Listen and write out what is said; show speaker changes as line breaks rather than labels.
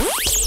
Bye.